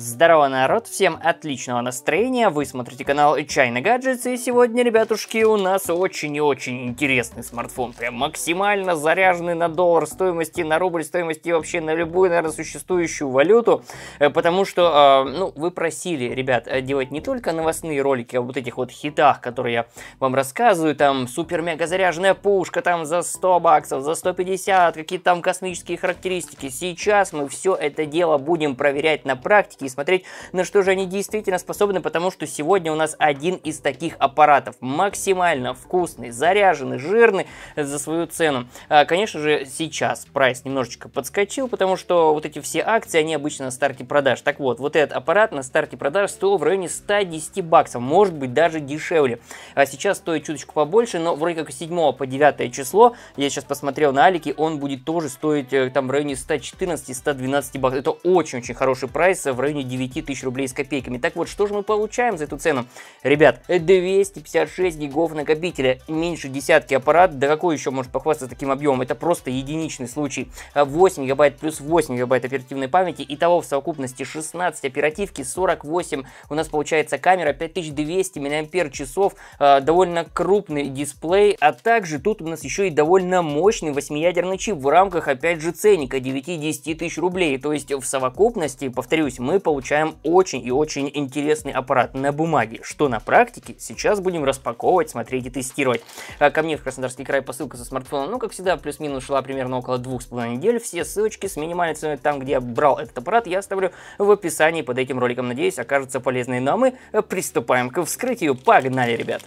Здорово, народ! Всем отличного настроения! Вы смотрите канал Чайный Гаджетс, и сегодня, ребятушки, у нас очень и очень интересный смартфон. Прям максимально заряженный на доллар стоимости, на рубль стоимости, вообще на любую, наверное, существующую валюту. Э, потому что, э, ну, вы просили, ребят, э, делать не только новостные ролики о вот этих вот хитах, которые я вам рассказываю, там, супер-мега заряженная пушка, там, за 100 баксов, за 150, какие-то там космические характеристики. Сейчас мы все это дело будем проверять на практике и смотреть, на что же они действительно способны, потому что сегодня у нас один из таких аппаратов. Максимально вкусный, заряженный, жирный за свою цену. А, конечно же, сейчас прайс немножечко подскочил, потому что вот эти все акции, они обычно на старте продаж. Так вот, вот этот аппарат на старте продаж стоил в районе 110 баксов, может быть даже дешевле. А сейчас стоит чуточку побольше, но вроде как с 7 по 9 число, я сейчас посмотрел на Алике, он будет тоже стоить э, там в районе 114-112 баксов. Это очень-очень хороший прайс в районе районе 9 тысяч рублей с копейками. Так вот, что же мы получаем за эту цену? Ребят, 256 гигов накопителя, меньше десятки аппарат, да какой еще может похвастаться таким объемом? Это просто единичный случай. 8 гигабайт плюс 8 гигабайт оперативной памяти, итого в совокупности 16 оперативки, 48 у нас получается камера, 5200 мАч, часов, довольно крупный дисплей, а также тут у нас еще и довольно мощный 8-ядерный чип в рамках, опять же, ценника 9-10 тысяч рублей. То есть в совокупности, повторюсь, мы получаем очень и очень интересный аппарат на бумаге, что на практике сейчас будем распаковывать, смотреть и тестировать. А ко мне в Краснодарский край посылка со смартфоном, ну, как всегда, плюс-минус шла примерно около двух с половиной недель. Все ссылочки с минимальной ценой там, где я брал этот аппарат, я оставлю в описании под этим роликом. Надеюсь, окажется полезной. Ну а мы приступаем к вскрытию. Погнали, ребят!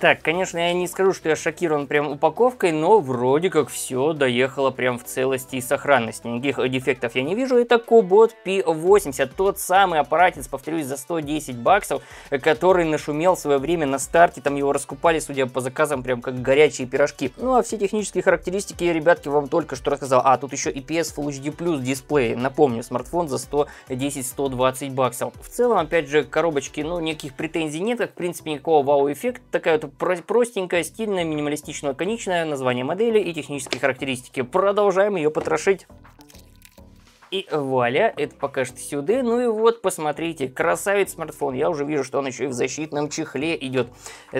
Так, конечно, я не скажу, что я шокирован прям упаковкой, но вроде как все доехало прям в целости и сохранности. Никаких дефектов я не вижу. Это Кубот P80, тот самый аппаратец, повторюсь, за 110 баксов, который нашумел в свое время на старте. Там его раскупали, судя по заказам, прям как горячие пирожки. Ну а все технические характеристики, ребятки, вам только что рассказал. А, тут еще IPS Full HD Plus дисплей. Напомню, смартфон за 110-120 баксов. В целом, опять же, коробочки, ну, никаких претензий нет, как, в принципе, никакого вау-эффекта. Такая вот простенькая, стильная, минималистично лаконичная название модели и технические характеристики. Продолжаем ее потрошить. И вуаля, это пока что сюда. Ну и вот, посмотрите, красавец смартфон. Я уже вижу, что он еще и в защитном чехле идет.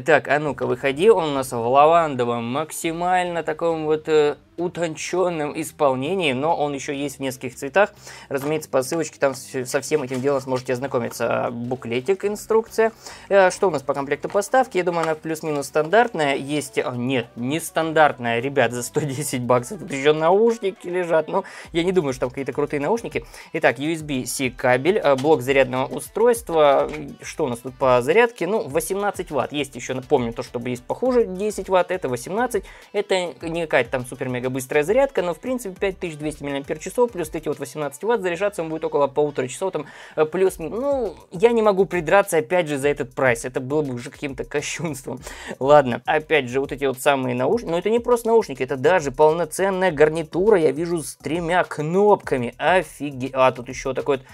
Так, а ну-ка, выходи. Он у нас в лавандовом, максимально таком вот э, утонченном исполнении, но он еще есть в нескольких цветах. Разумеется, по ссылочке там со всем этим делом сможете ознакомиться. Буклетик, инструкция. Э, что у нас по комплекту поставки? Я думаю, она плюс-минус стандартная. Есть... О, нет, не стандартная, ребят, за 110 баксов. Тут еще наушники лежат. Ну, я не думаю, что там какие-то крутые наушники. Итак, USB-C кабель, э, блок зарядного устройства. Что у нас тут по зарядке? Ну, 18 ватт. Есть еще, напомню, то, чтобы есть похуже 10 ватт. Это 18. Это не какая-то там супер-мега быстрая зарядка, но в принципе 5200 мАч, плюс эти вот 18 Вт, заряжаться он будет около полутора часов, там э, плюс, ну, я не могу придраться опять же за этот прайс, это было бы уже каким-то кощунством. Ладно, опять же, вот эти вот самые наушники, но это не просто наушники, это даже полноценная гарнитура, я вижу с тремя кнопками, офигеть, а тут еще такой вот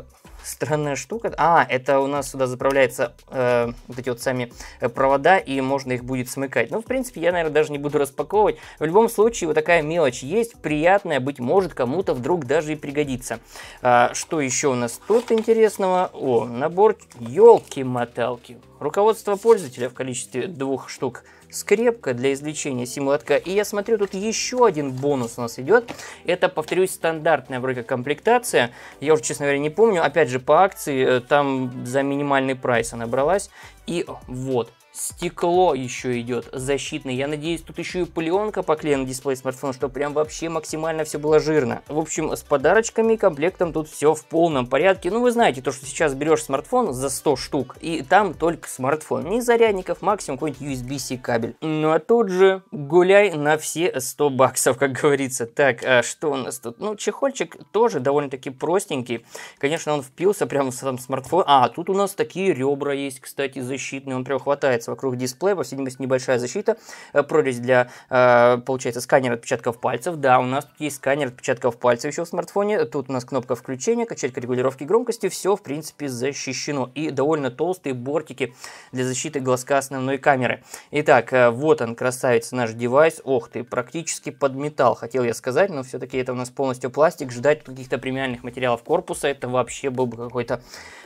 э, странная штука. А, это у нас сюда заправляются э, вот эти вот сами э, провода, и можно их будет смыкать. Ну, в принципе, я, наверное, даже не буду распаковывать. В любом случае, вот такая мелочь есть, приятная, быть может, кому-то вдруг даже и пригодится. А, что еще у нас тут интересного? О, набор елки-моталки. Руководство пользователя в количестве двух штук – скрепка для извлечения симулатка. И я смотрю, тут еще один бонус у нас идет. Это, повторюсь, стандартная вроде комплектация. Я уже, честно говоря, не помню. Опять же, по акции э, там за минимальный прайс она бралась. И вот, Стекло еще идет защитное. Я надеюсь, тут еще и пленка поклеена на дисплей смартфона, чтобы прям вообще максимально все было жирно. В общем, с подарочками и комплектом тут все в полном порядке. Ну, вы знаете, то, что сейчас берешь смартфон за 100 штук, и там только смартфон. Ни зарядников, максимум какой-нибудь USB-C кабель. Ну, а тут же гуляй на все 100 баксов, как говорится. Так, а что у нас тут? Ну, чехольчик тоже довольно-таки простенький. Конечно, он впился прямо в сам смартфон. А, тут у нас такие ребра есть, кстати, защитные. Он прям хватается вокруг дисплея, по всей видимости, небольшая защита, э, прорезь для, э, получается, сканера отпечатков пальцев. Да, у нас тут есть сканер отпечатков пальцев еще в смартфоне. Тут у нас кнопка включения, качелька регулировки громкости. Все, в принципе, защищено. И довольно толстые бортики для защиты глазка основной камеры. Итак, э, вот он, красавец, наш девайс. Ох ты, практически под металл, хотел я сказать, но все-таки это у нас полностью пластик. Ждать каких-то премиальных материалов корпуса, это вообще был бы какой-то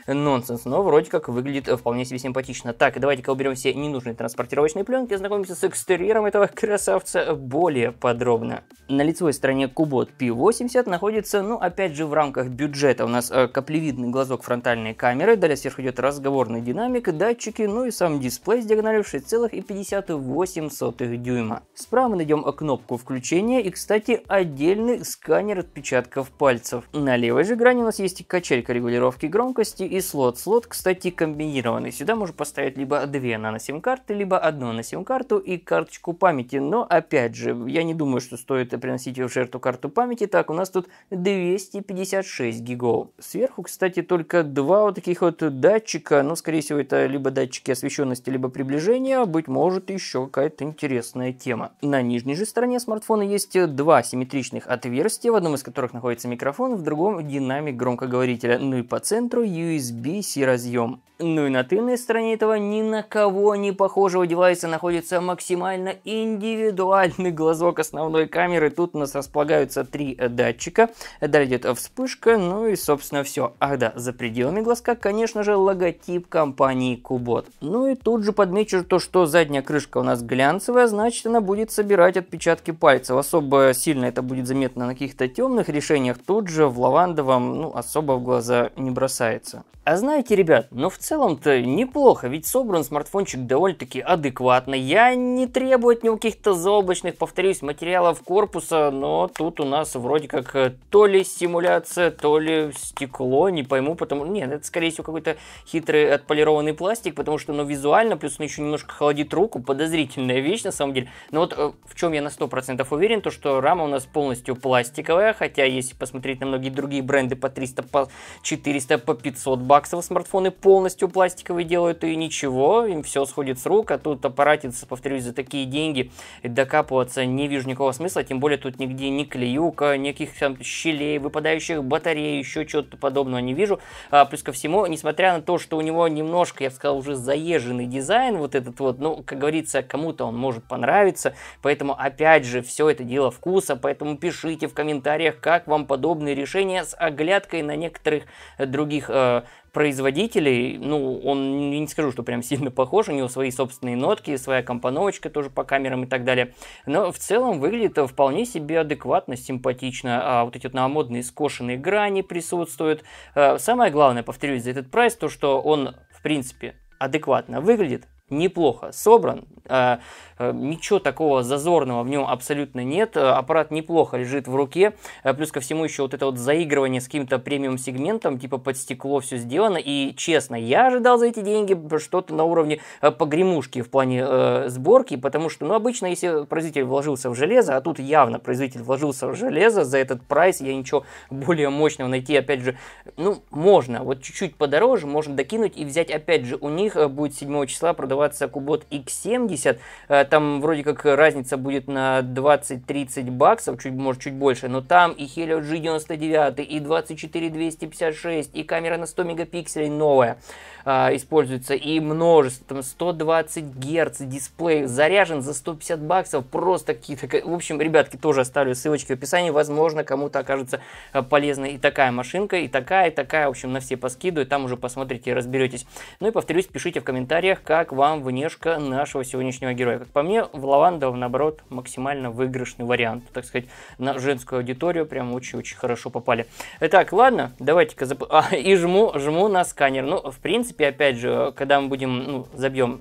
нонсенс. Но вроде как выглядит вполне себе симпатично. Так, давайте-ка уберем все ненужные транспортировочные пленки, ознакомимся с экстерьером этого красавца более подробно. На лицевой стороне Kubot P80 находится, ну, опять же, в рамках бюджета. У нас э, каплевидный глазок фронтальной камеры, далее сверху идет разговорный динамик, датчики, ну и сам дисплей с диагональю 6,58 дюйма. Справа мы найдем кнопку включения и, кстати, отдельный сканер отпечатков пальцев. На левой же грани у нас есть качелька регулировки громкости и слот. Слот, кстати, комбинированный. Сюда можно поставить либо две нано-сим-карты, либо одну нано-сим-карту и карточку памяти. Но, опять же, я не думаю, что стоит приносить в жертву карту памяти. Так, у нас тут 256 гигов. Сверху, кстати, только два вот таких вот датчика. Ну, скорее всего, это либо датчики освещенности, либо приближения. Быть может, еще какая-то интересная тема. На нижней же стороне смартфона есть два симметричных отверстия, в одном из которых находится микрофон, в другом динамик громкоговорителя. Ну и по центру USB-C разъем. Ну и на тыльной стороне этого ни на кого не похожего девайса находится максимально индивидуальный глазок основной камеры. Тут у нас располагаются три датчика. Далее идет вспышка, ну и собственно все. Ах да, за пределами глазка, конечно же, логотип компании Kubot. Ну и тут же подмечу то, что задняя крышка у нас глянцевая, значит она будет собирать отпечатки пальцев. Особо сильно это будет заметно на каких-то темных решениях. Тут же в лавандовом, ну, особо в глаза не бросается. А знаете, ребят, ну в целом-то неплохо, ведь собран смартфончик довольно-таки адекватно. Я не требую от него каких-то заоблачных, повторюсь, материалов корпуса, но тут у нас вроде как э, то ли симуляция, то ли стекло, не пойму, потому... Нет, это скорее всего какой-то хитрый отполированный пластик, потому что, ну, визуально, плюс он еще немножко холодит руку, подозрительная вещь на самом деле. Но вот э, в чем я на 100% уверен, то что рама у нас полностью пластиковая, хотя если посмотреть на многие другие бренды по 300, по 400, по 500 баксов смартфоны полностью пластиковые делают, и ничего, им все сходит с рук, а тут аппаратец, повторюсь, за такие деньги докапываться не вижу никакого смысла, тем более тут нигде ни клеюка, никаких там щелей, выпадающих батарей, еще чего-то подобного не вижу. А, плюс ко всему, несмотря на то, что у него немножко, я бы сказал, уже заезженный дизайн, вот этот вот, ну, как говорится, кому-то он может понравиться, поэтому, опять же, все это дело вкуса, поэтому пишите в комментариях, как вам подобные решения с оглядкой на некоторых других э, производителей, ну, он, не скажу, что прям сильно похож, у него свои собственные нотки, своя компоновочка тоже по камерам и так далее, но в целом выглядит вполне себе адекватно, симпатично, а вот эти вот новомодные скошенные грани присутствуют. А, самое главное, повторюсь, за этот прайс, то, что он, в принципе, адекватно выглядит, неплохо собран, а, а, ничего такого зазорного в нем абсолютно нет, а, аппарат неплохо лежит в руке, плюс ко всему еще вот это вот заигрывание с каким-то премиум сегментом, типа под стекло все сделано, и честно, я ожидал за эти деньги что-то на уровне погремушки в плане э, сборки, потому что, ну, обычно, если производитель вложился в железо, а тут явно производитель вложился в железо, за этот прайс я ничего более мощного найти, опять же, ну, можно, вот чуть-чуть подороже, можно докинуть и взять, опять же, у них будет 7 числа продаваться Kubot X70, там вроде как разница будет на 20-30 баксов, чуть, может чуть больше, но там и Helio G99, и 24256, и камера на 100 мегапикселей новая а, используется, и множество, там 120 Гц дисплей, заряжен за 150 баксов, просто какие-то, в общем, ребятки, тоже оставлю ссылочки в описании, возможно, кому-то окажется а, полезна и такая машинка, и такая, и такая, в общем, на все поскидываю, там уже посмотрите и разберетесь. Ну и повторюсь, пишите в комментариях, как вам внешка нашего сегодняшнего героя. Как по мне, в Лавандов, наоборот, максимально выигрышный вариант. Так сказать, на женскую аудиторию прям очень-очень хорошо попали. Итак, ладно, давайте-ка зап... а, и жму, жму на сканер. Ну, в принципе, опять же, когда мы будем, ну, забьем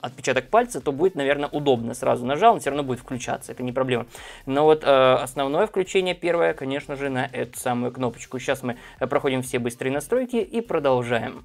отпечаток пальца, то будет, наверное, удобно. Сразу нажал, он все равно будет включаться, это не проблема. Но вот э, основное включение первое, конечно же, на эту самую кнопочку. Сейчас мы проходим все быстрые настройки и продолжаем.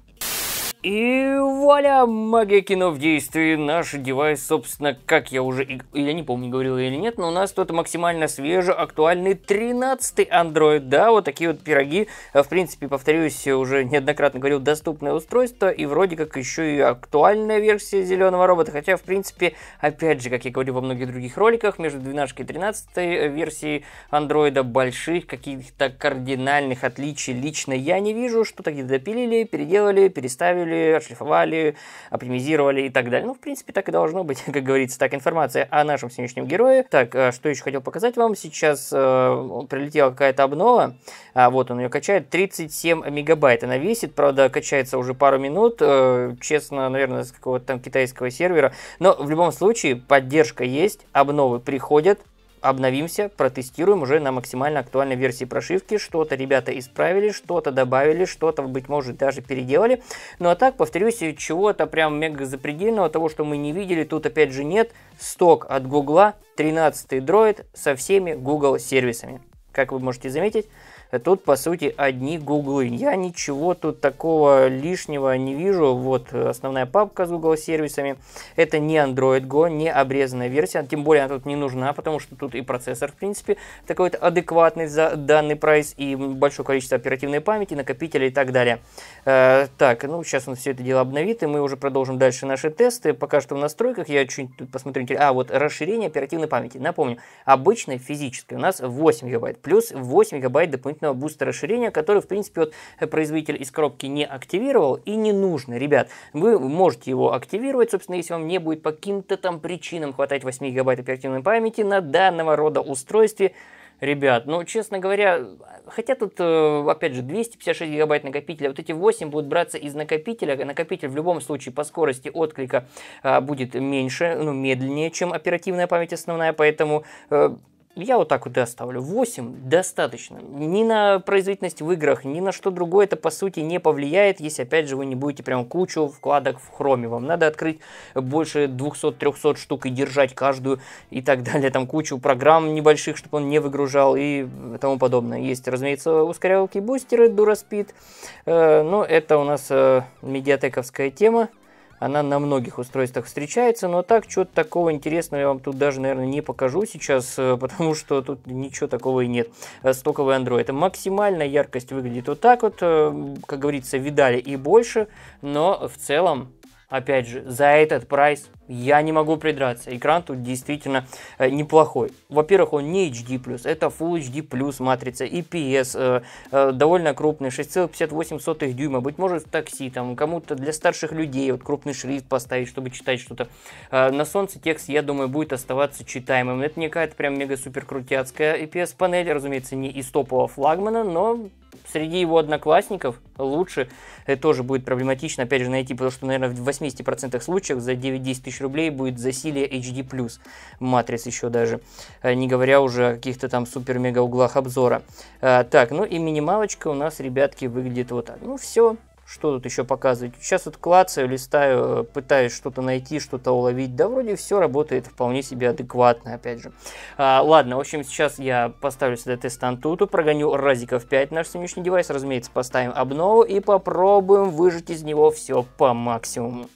И вуаля, магия кино в действии. Наш девайс, собственно, как я уже, я не помню, говорил или нет, но у нас тут максимально свежий, актуальный 13-й Android. Да, вот такие вот пироги. В принципе, повторюсь, уже неоднократно говорил, доступное устройство. И вроде как еще и актуальная версия зеленого робота. Хотя, в принципе, опять же, как я говорил во многих других роликах, между 12 и 13 версией Android больших каких-то кардинальных отличий лично я не вижу. Что-то где-то допилили, переделали, переставили улучшили, отшлифовали, оптимизировали и так далее. Ну, в принципе, так и должно быть, как говорится. Так, информация о нашем сегодняшнем герое. Так, э, что еще хотел показать вам. Сейчас э, прилетела какая-то обнова. А, вот он ее качает. 37 мегабайт она весит. Правда, качается уже пару минут. Э, честно, наверное, с какого-то там китайского сервера. Но в любом случае, поддержка есть, обновы приходят обновимся, протестируем уже на максимально актуальной версии прошивки. Что-то ребята исправили, что-то добавили, что-то, быть может, даже переделали. Ну а так, повторюсь, чего-то прям мега запредельного, того, что мы не видели, тут опять же нет. Сток от Гугла, 13 дроид со всеми Google сервисами. Как вы можете заметить, Тут, по сути, одни гуглы. Я ничего тут такого лишнего не вижу. Вот основная папка с Google сервисами. Это не Android Go, не обрезанная версия. Тем более она тут не нужна, потому что тут и процессор, в принципе, такой то адекватный за данный прайс, и большое количество оперативной памяти, накопителя и так далее. Э, так, ну сейчас он все это дело обновит, и мы уже продолжим дальше наши тесты. Пока что в настройках я чуть тут посмотрю. А, вот расширение оперативной памяти. Напомню, обычной физической у нас 8 гигабайт, плюс 8 гигабайт дополнительного дополнительного буста расширения, который, в принципе, вот э, производитель из коробки не активировал и не нужно. Ребят, вы можете его активировать, собственно, если вам не будет по каким-то там причинам хватать 8 гигабайт оперативной памяти на данного рода устройстве, Ребят, ну, честно говоря, хотя тут, э, опять же, 256 гигабайт накопителя, вот эти 8 будут браться из накопителя. Накопитель в любом случае по скорости отклика а, будет меньше, ну, медленнее, чем оперативная память основная, поэтому э, я вот так вот и оставлю. 8 достаточно. Ни на производительность в играх, ни на что другое это по сути не повлияет, если опять же вы не будете прям кучу вкладок в хроме. Вам надо открыть больше 200-300 штук и держать каждую и так далее. Там кучу программ небольших, чтобы он не выгружал и тому подобное. Есть, разумеется, ускорялки бустеры, Duraspeed. Э, но это у нас э, медиатековская тема. Она на многих устройствах встречается, но так, что-то такого интересного я вам тут даже, наверное, не покажу сейчас, э, потому что тут ничего такого и нет. Э, стоковый Android. Максимальная яркость выглядит вот так вот, э, как говорится, видали и больше, но в целом Опять же, за этот прайс я не могу придраться. Экран тут действительно э, неплохой. Во-первых, он не HD+, это Full HD+, матрица, IPS, э, э, довольно крупный, 6,58 дюйма. Быть может в такси, там кому-то для старших людей вот крупный шрифт поставить, чтобы читать что-то. Э, на солнце текст, я думаю, будет оставаться читаемым. Это не какая-то прям мега-супер крутяцкая IPS-панель, разумеется, не из топового флагмана, но среди его одноклассников лучше это тоже будет проблематично, опять же, найти, потому что, наверное, в 80% случаев за 9-10 тысяч рублей будет засилие HD+, матриц еще даже, э, не говоря уже о каких-то там супер-мега углах обзора. А, так, ну и минималочка у нас, ребятки, выглядит вот так. Ну все, что тут еще показывать? Сейчас вот клацаю, листаю, пытаюсь что-то найти, что-то уловить. Да вроде все работает вполне себе адекватно, опять же. А, ладно, в общем, сейчас я поставлю сюда тест Антуту, прогоню разиков 5 наш сегодняшний девайс. Разумеется, поставим обнову и попробуем выжать из него все по максимуму.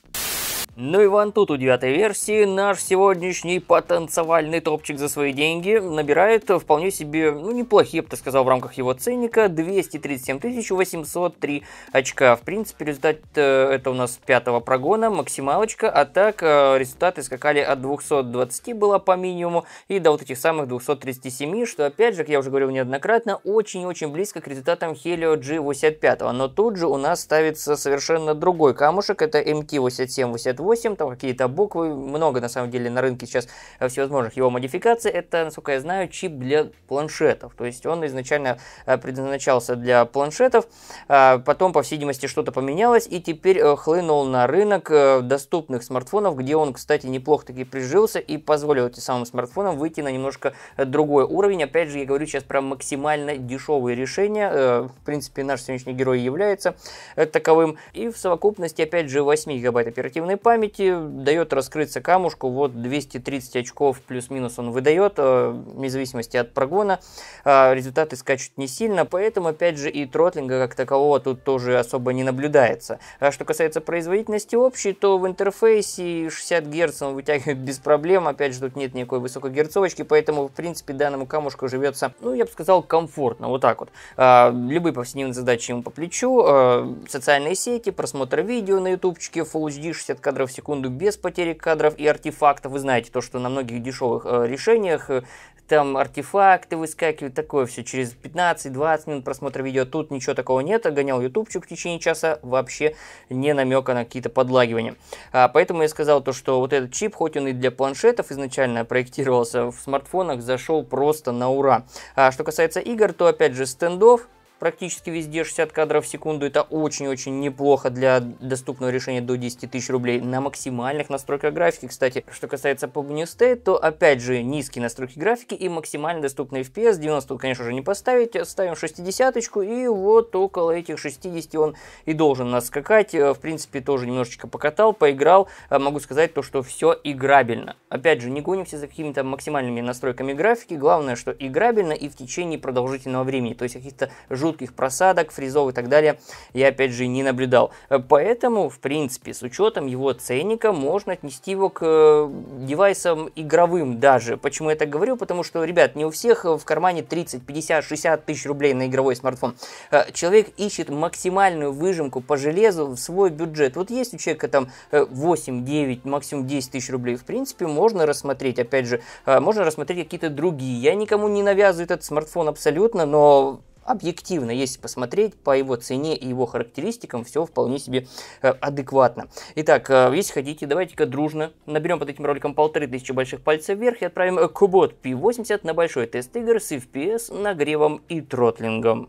Ну и вон тут у девятой версии наш сегодняшний потанцевальный топчик за свои деньги набирает вполне себе, ну, неплохие, я бы сказал, в рамках его ценника 237 803 очка. В принципе, результат э, это у нас пятого прогона, максималочка, а так э, результаты скакали от 220 было по минимуму и до вот этих самых 237, что опять же, как я уже говорил неоднократно, очень-очень близко к результатам Helio G85. Но тут же у нас ставится совершенно другой камушек, это MT8788 8, там какие-то буквы, много на самом деле на рынке сейчас всевозможных его модификаций. Это, насколько я знаю, чип для планшетов. То есть он изначально э, предназначался для планшетов, а потом, по всей видимости, что-то поменялось, и теперь э, хлынул на рынок э, доступных смартфонов, где он, кстати, неплохо таки прижился и позволил этим самым смартфонам выйти на немножко другой уровень. Опять же, я говорю сейчас про максимально дешевые решения. В принципе, наш сегодняшний герой является таковым. И в совокупности, опять же, 8 гигабайт оперативной памяти, памяти, дает раскрыться камушку, вот 230 очков плюс-минус он выдает, э, вне зависимости от прогона, э, результаты скачут не сильно, поэтому, опять же, и тротлинга как такового тут тоже особо не наблюдается. А что касается производительности общей, то в интерфейсе 60 Гц он вытягивает без проблем, опять же, тут нет никакой высокой герцовочки, поэтому, в принципе, данному камушку живется, ну, я бы сказал, комфортно, вот так вот. А, любые повседневные задачи ему по плечу, а, социальные сети, просмотр видео на ютубчике, Full HD 60 кадров в секунду без потери кадров и артефактов. Вы знаете то, что на многих дешевых э, решениях э, там артефакты выскакивают, такое все через 15-20 минут просмотра видео. Тут ничего такого нет, гонял ютубчик в течение часа, вообще не намека на какие-то подлагивания. А, поэтому я сказал то, что вот этот чип, хоть он и для планшетов изначально проектировался, в смартфонах зашел просто на ура. А что касается игр, то опять же стендов, практически везде 60 кадров в секунду. Это очень-очень неплохо для доступного решения до 10 тысяч рублей на максимальных настройках графики. Кстати, что касается PUBG State, то опять же низкие настройки графики и максимально доступный FPS. 90, конечно же, не поставить. Ставим 60 и вот около этих 60 он и должен нас скакать. В принципе, тоже немножечко покатал, поиграл. Могу сказать то, что все играбельно. Опять же, не гонимся за какими-то максимальными настройками графики. Главное, что играбельно и в течение продолжительного времени. То есть каких-то жутких жутких просадок, фризов и так далее я опять же не наблюдал. Поэтому, в принципе, с учетом его ценника можно отнести его к э, девайсам игровым даже. Почему я так говорю? Потому что, ребят, не у всех в кармане 30, 50, 60 тысяч рублей на игровой смартфон. Э, человек ищет максимальную выжимку по железу в свой бюджет. Вот есть у человека там 8, 9, максимум 10 тысяч рублей. В принципе, можно рассмотреть, опять же, э, можно рассмотреть какие-то другие. Я никому не навязываю этот смартфон абсолютно, но объективно, если посмотреть по его цене и его характеристикам, все вполне себе э, адекватно. Итак, э, если хотите, давайте-ка дружно наберем под этим роликом полторы тысячи больших пальцев вверх и отправим Кубот P80 на большой тест игр с FPS, нагревом и тротлингом.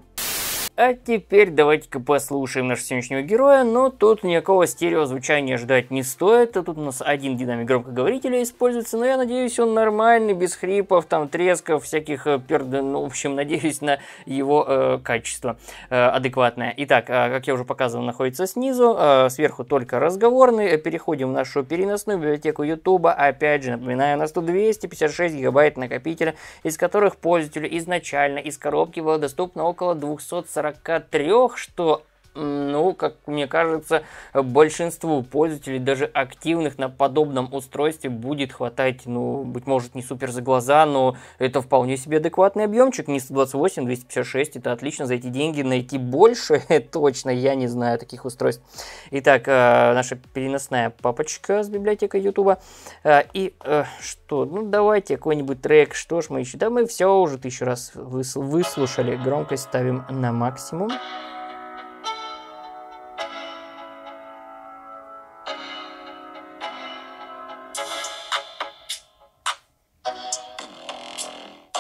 А теперь давайте-ка послушаем нашего сегодняшнего героя, но тут никакого стереозвучания ждать не стоит. Тут у нас один динамик громкоговорителя используется, но я надеюсь, он нормальный, без хрипов, там, тресков, всяких э, перд... Ну, в общем, надеюсь на его э, качество э, адекватное. Итак, э, как я уже показывал, находится снизу, э, сверху только разговорный. Переходим в нашу переносную библиотеку YouTube. Опять же, напоминаю, у нас тут 256 гигабайт накопителя, из которых пользователю изначально из коробки было доступно около 240 43, что ну, как мне кажется, большинству пользователей, даже активных на подобном устройстве, будет хватать, ну, быть может, не супер за глаза, но это вполне себе адекватный объемчик, не 128, 256, это отлично за эти деньги найти больше, точно, я не знаю таких устройств. Итак, э, наша переносная папочка с библиотекой YouTube, э, и э, что, ну, давайте какой-нибудь трек, что ж мы еще, да, мы все уже тысячу раз выслушали, громкость ставим на максимум.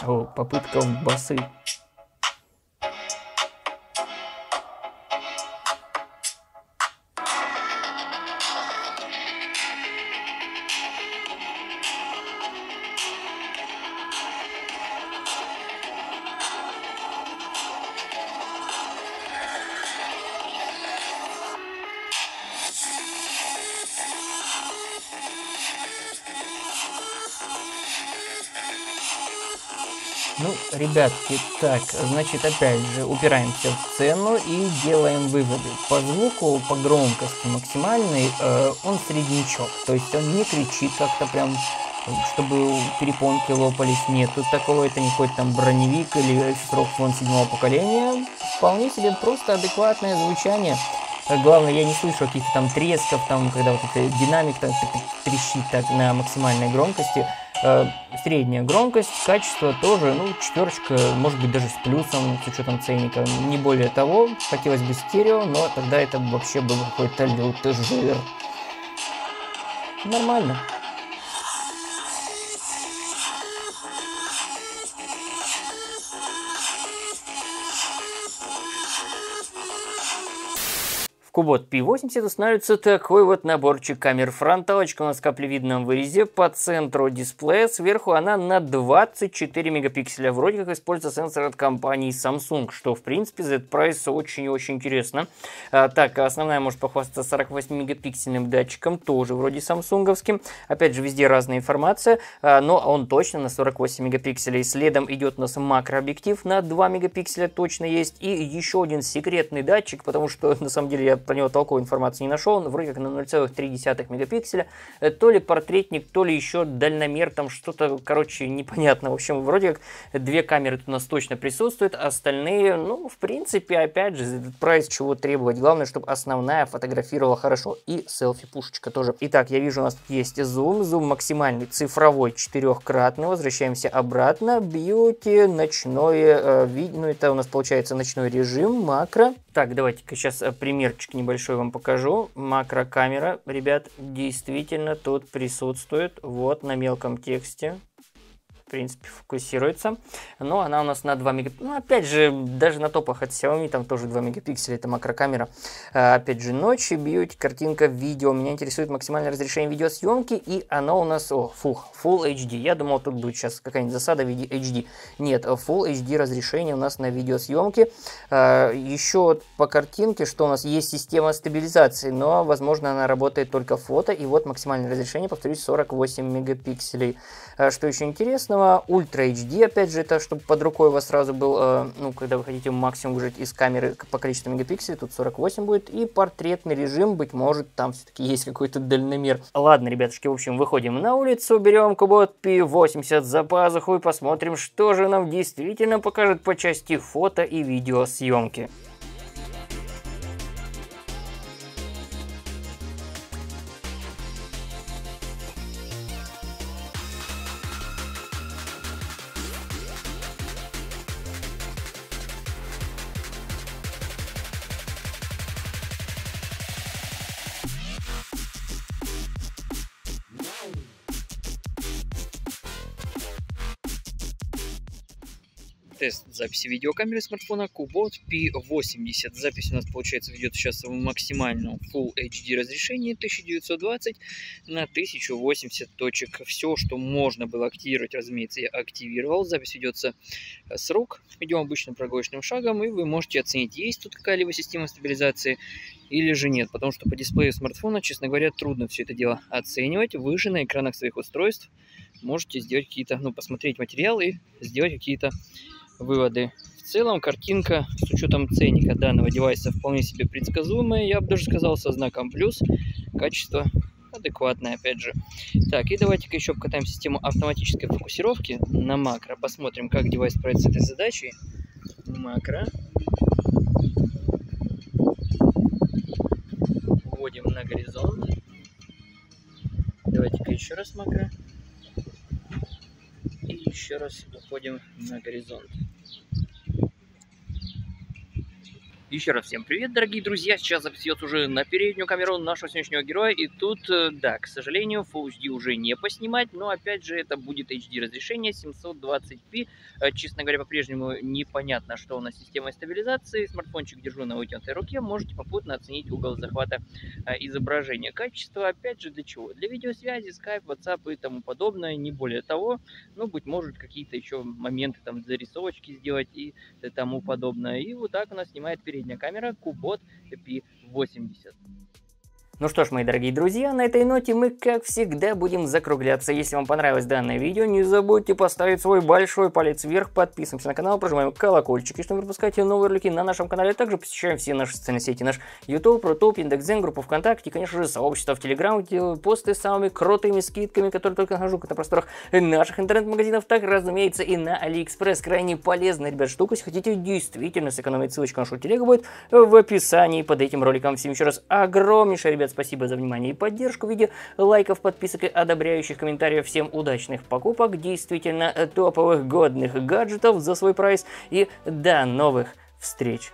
О, попытка в басы. Ну, ребятки, так, значит, опять же, упираемся в цену и делаем выводы. По звуку, по громкости максимальной, э, он среднячок. То есть он не кричит как-то прям, чтобы перепонки лопались. Нет, тут такого это не какой-то там броневик или Xbox седьмого поколения. Вполне себе просто адекватное звучание. Главное, я не слышу каких-то там тресков, там, когда вот это динамик так, трещит так на максимальной громкости. Э, средняя громкость, качество тоже, ну, четверочка, может быть, даже с плюсом, с учетом ценника. Не более того, хотелось бы стерео, но тогда это вообще был какой-то лютый жир. Нормально. В Кубот P80 устанавливается такой вот наборчик камер. Фронталочка у нас в каплевидном вырезе, по центру дисплея, сверху она на 24 мегапикселя. Вроде как используется сенсор от компании Samsung, что в принципе за этот прайс очень и очень интересно. А, так, основная может похвастаться 48 мегапиксельным датчиком, тоже вроде самсунговским. Опять же, везде разная информация, а, но он точно на 48 мегапикселей. Следом идет у нас макрообъектив на 2 мегапикселя точно есть. И еще один секретный датчик, потому что на самом деле я про него толковой информации не нашел, он вроде как на 0,3 мегапикселя, э, то ли портретник, то ли еще дальномер, там что-то, короче, непонятно. В общем, вроде как две камеры тут у нас точно присутствуют, остальные, ну, в принципе, опять же, прайс чего требовать. Главное, чтобы основная фотографировала хорошо. И селфи-пушечка тоже. Итак, я вижу, у нас тут есть зум, зум максимальный цифровой, четырехкратный. Возвращаемся обратно. Бьюти, ночное, э, ну, это у нас получается ночной режим, макро. Так, давайте-ка сейчас э, примерчик небольшой вам покажу. Макрокамера, ребят, действительно тут присутствует. Вот на мелком тексте принципе, фокусируется. Но она у нас на 2 мегапикселя. Ну, опять же, даже на топах от Xiaomi там тоже 2 мегапикселя, это макрокамера. А, опять же, ночи, бьют, картинка, видео. Меня интересует максимальное разрешение видеосъемки, и оно у нас, о, фух, Full HD. Я думал, тут будет сейчас какая-нибудь засада в виде HD. Нет, Full HD разрешение у нас на видеосъемке. А, еще по картинке, что у нас есть система стабилизации, но, возможно, она работает только фото, и вот максимальное разрешение, повторюсь, 48 мегапикселей. А, что еще интересного? Ультра HD, опять же, это чтобы под рукой у вас сразу был, а, ну, когда вы хотите максимум выжать из камеры по количеству мегапикселей, тут 48 будет. И портретный режим, быть может, там все-таки есть какой-то дальномер. Ладно, ребятушки, в общем, выходим на улицу, берем Кубот P80 за пазуху и посмотрим, что же нам действительно покажет по части фото и видеосъемки. Тест записи видеокамеры смартфона Kubot P80. Запись у нас, получается, ведет сейчас в максимальном Full HD разрешении 1920 на 1080 точек. Все, что можно было активировать, разумеется, я активировал. Запись ведется с рук. Идем обычным прогулочным шагом, и вы можете оценить, есть тут какая-либо система стабилизации или же нет. Потому что по дисплею смартфона, честно говоря, трудно все это дело оценивать. Вы же на экранах своих устройств можете сделать какие-то, ну, посмотреть материал и сделать какие-то выводы. В целом картинка с учетом ценника данного девайса вполне себе предсказуемая, я бы даже сказал со знаком плюс. Качество адекватное, опять же. Так, и давайте-ка еще покатаем систему автоматической фокусировки на макро. Посмотрим, как девайс справится с этой задачей. Макро. Вводим на горизонт. Давайте-ка еще раз макро. Еще раз уходим на горизонт. Еще раз всем привет, дорогие друзья. Сейчас запись уже на переднюю камеру нашего сегодняшнего героя. И тут, э, да, к сожалению, Full HD уже не поснимать, но опять же это будет HD разрешение 720p. Э, честно говоря, по-прежнему непонятно, что у нас система стабилизации. Смартфончик держу на вытянутой руке. Можете попутно оценить угол захвата э, изображения. Качество, опять же, для чего? Для видеосвязи, Skype, WhatsApp и тому подобное. Не более того. Ну, быть может, какие-то еще моменты там зарисовочки сделать и тому подобное. И вот так у нас снимает передняя передняя камера Kubot P80. Ну что ж, мои дорогие друзья, на этой ноте мы, как всегда, будем закругляться. Если вам понравилось данное видео, не забудьте поставить свой большой палец вверх, подписываемся на канал, прожимаем колокольчик, и чтобы не пропускать новые ролики на нашем канале. Также посещаем все наши социальные сети, наш YouTube, Рутуб, Яндекс.Дзен, группу ВКонтакте, и, конечно же, сообщество в Телеграм, где посты с самыми крутыми скидками, которые только нахожу на просторах наших интернет-магазинов, так, разумеется, и на Алиэкспресс. Крайне полезная, ребят, штука. Если хотите действительно сэкономить, ссылочка на нашу телегу будет в описании под этим роликом. Всем еще раз огромнейшее, ребят, спасибо за внимание и поддержку в виде лайков, подписок и одобряющих комментариев. Всем удачных покупок, действительно топовых годных гаджетов за свой прайс и до новых встреч!